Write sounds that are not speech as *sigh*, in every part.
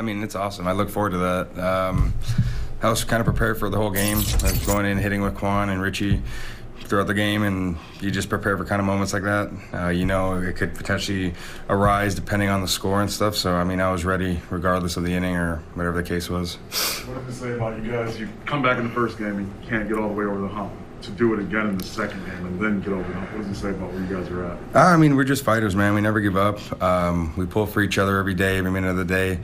I mean, it's awesome. I look forward to that. Um, I was kind of prepared for the whole game, like going in, hitting with Kwan and Richie throughout the game, and you just prepare for kind of moments like that. Uh, you know, it could potentially arise depending on the score and stuff. So, I mean, I was ready regardless of the inning or whatever the case was. What does it say about you guys? You come back in the first game and you can't get all the way over the hump. To do it again in the second game and then get over the hump. What does it say about where you guys are at? Uh, I mean, we're just fighters, man. We never give up. Um, we pull for each other every day, every minute of the day.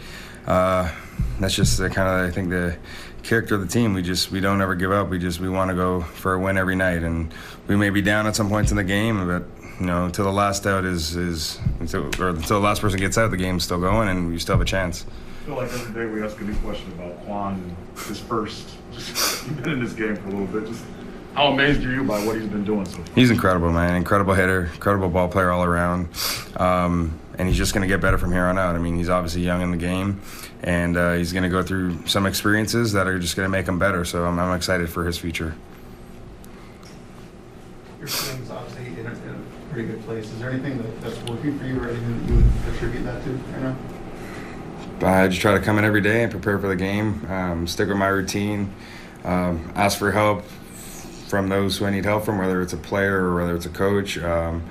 Uh, that's just the kind of I think the character of the team. We just we don't ever give up. We just we want to go for a win every night, and we may be down at some points in the game, but you know until the last out is is until, or until the last person gets out, the game's still going, and we still have a chance. I feel like every day we ask a new question about Kwan and his first. *laughs* Just you've been in this game for a little bit. Just how amazed are you by what he's been doing so far? He's incredible, man. Incredible hitter, incredible ball player all around. Um, and he's just going to get better from here on out. I mean, he's obviously young in the game, and uh, he's going to go through some experiences that are just going to make him better. So I'm, I'm excited for his future. Your swing's obviously in a, in a pretty good place. Is there anything that, that's working for you or anything that you would attribute that to right now? I just try to come in every day and prepare for the game, um, stick with my routine, um, ask for help from those who I need help from, whether it's a player or whether it's a coach. Um,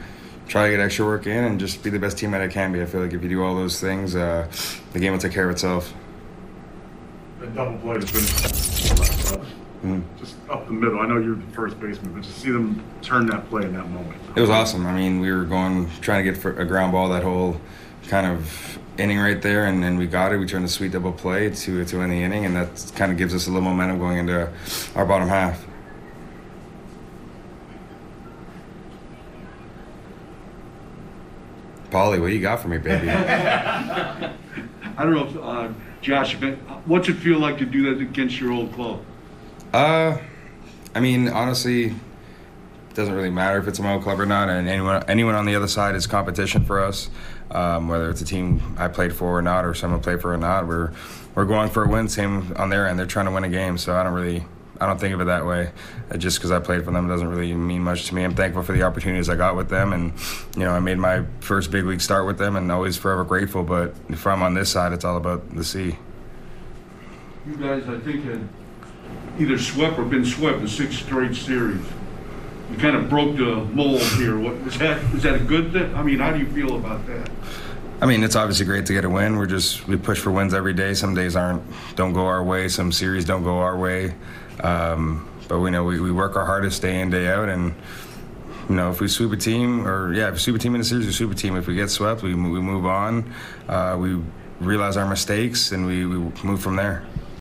try to get extra work in and just be the best teammate I can be. I feel like if you do all those things, uh, the game will take care of itself. That double play has been Mm. just up the middle. I know you're the first baseman, but to see them turn that play in that moment. It was awesome. I mean, we were going trying to get for a ground ball that whole kind of inning right there, and then we got it. We turned a sweet double play to to win the inning, and that kind of gives us a little momentum going into our bottom half. Polly, what you got for me, baby? *laughs* I don't know, if, uh, Josh, what's it feel like to do that against your old club? Uh, I mean, honestly, it doesn't really matter if it's a Mo club or not, and anyone anyone on the other side is competition for us. Um, whether it's a team I played for or not, or someone played for or not, we're we're going for a win. Same on their end, they're trying to win a game. So I don't really. I don't think of it that way. Just because I played for them doesn't really mean much to me. I'm thankful for the opportunities I got with them, and you know I made my first big league start with them, and always forever grateful. But if I'm on this side, it's all about the sea. You guys, I think, had either swept or been swept in six straight series. You kind of broke the mold here. What was that? Is that a good thing? I mean, how do you feel about that? I mean, it's obviously great to get a win. We're just we push for wins every day. Some days aren't don't go our way. Some series don't go our way. Um, but we know we, we work our hardest day in day out, and you know if we sweep a team or yeah, if we sweep a team in a series, we sweep a team. If we get swept, we we move on. Uh, we realize our mistakes and we, we move from there.